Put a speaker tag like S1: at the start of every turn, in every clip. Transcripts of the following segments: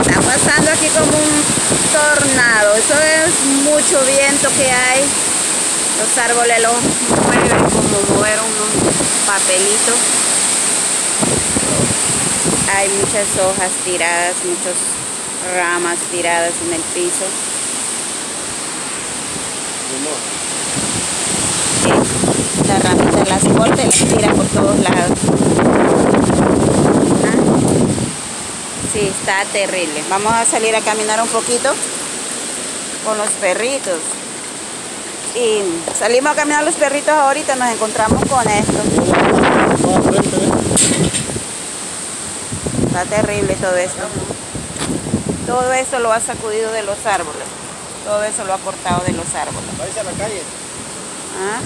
S1: Está pasando aquí como un tornado. Eso es mucho viento que hay. Los árboles los mueven como mover un papelito. Hay muchas hojas tiradas, muchas ramas tiradas en el piso. Sí, las ramitas las corta y las tira por todos lados. Sí, está terrible. Vamos a salir a caminar un poquito con los perritos. Y salimos a caminar los perritos ahorita, nos encontramos con esto. Está terrible todo esto. Todo esto lo ha sacudido de los árboles. Todo eso lo ha cortado de los árboles.
S2: a la calle.
S1: ¿Ah?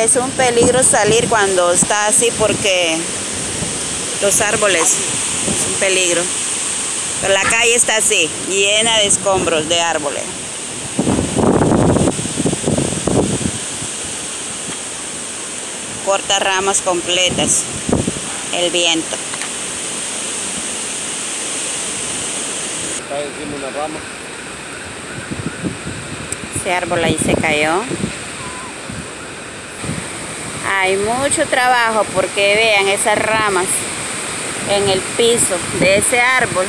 S1: Es un peligro salir cuando está así porque los árboles es un peligro. Pero la calle está así, llena de escombros de árboles. Corta ramas completas. El viento.
S2: Está encima una rama.
S1: Ese árbol ahí se cayó. Hay mucho trabajo porque vean esas ramas en el piso de ese árbol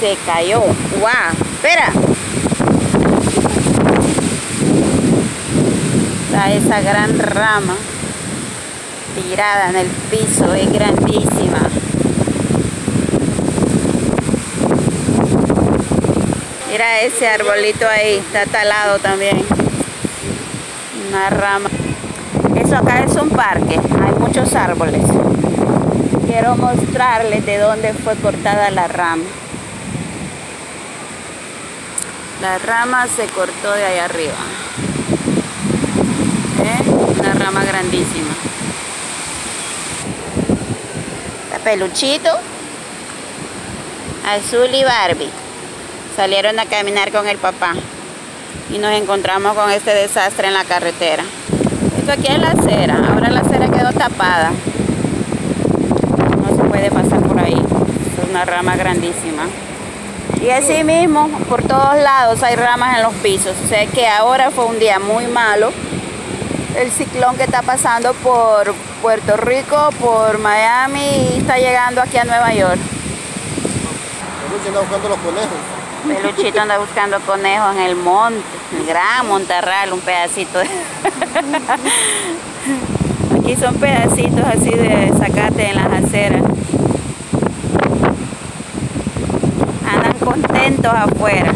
S1: se cayó. ¡Wow! ¡Espera! Está esa gran rama tirada en el piso, es grandísima. Mira ese arbolito ahí, está talado también. Una rama. Eso acá es un parque, hay muchos árboles quiero mostrarles de dónde fue cortada la rama. La rama se cortó de ahí arriba. ¿Eh? Una rama grandísima. La peluchito, Azul y Barbie salieron a caminar con el papá y nos encontramos con este desastre en la carretera. Esto aquí es la acera, ahora la acera quedó tapada puede pasar por ahí. Es una rama grandísima. Y así mismo, por todos lados hay ramas en los pisos. O sea que ahora fue un día muy malo. El ciclón que está pasando por Puerto Rico, por Miami y está llegando aquí a Nueva York.
S2: Peluchito anda buscando los conejos.
S1: Peluchito anda buscando conejos en el monte, el gran montarral, un pedacito. Son pedacitos así de zacate en las aceras. contentos afuera.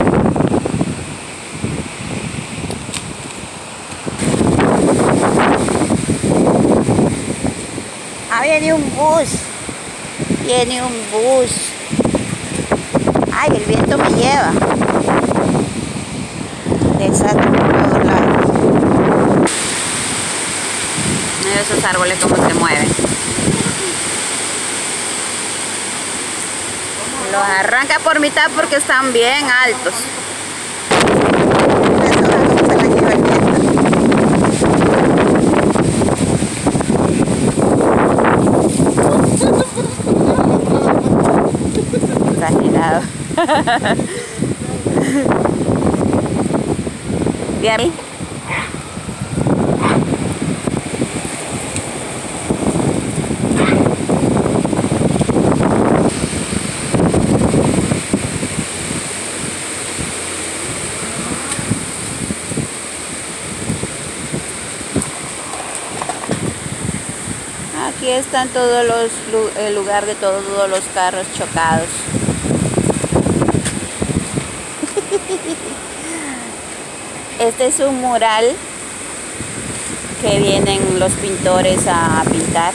S1: Ah, viene un bus. Viene un bus. Ay, el viento me lleva. Desastre por todos. Mira esos árboles como se mueven. Los arranca por mitad porque están bien altos. Exagerado. Bien. Aquí están todos los, el lugar de todos los carros chocados. Este es un mural que vienen los pintores a pintar.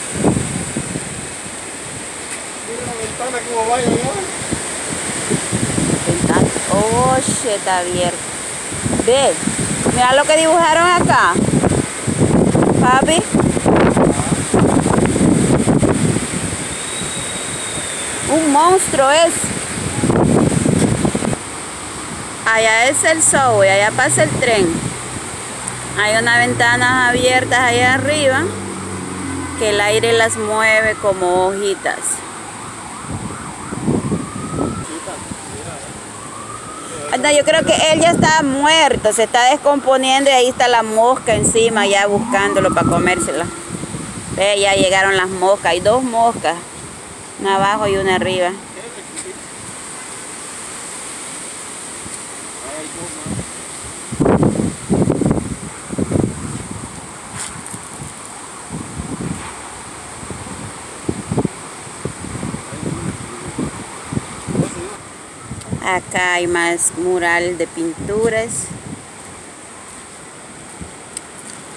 S1: Oh, shit, está abierto. Ve, mira lo que dibujaron acá. Papi. Un monstruo es. Allá es el subway, allá pasa el tren. Hay unas ventanas abiertas allá arriba que el aire las mueve como hojitas. No, yo creo que él ya está muerto, se está descomponiendo y ahí está la mosca encima ya buscándolo para comérsela. Eh, ya llegaron las moscas, hay dos moscas una abajo y una arriba. Acá hay más mural de pinturas.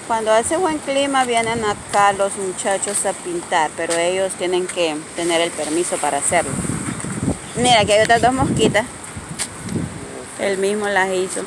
S1: Cuando hace buen clima vienen acá los muchachos a pintar, pero ellos tienen que tener el permiso para hacerlo. Mira, aquí hay otras dos mosquitas. Él mismo las hizo.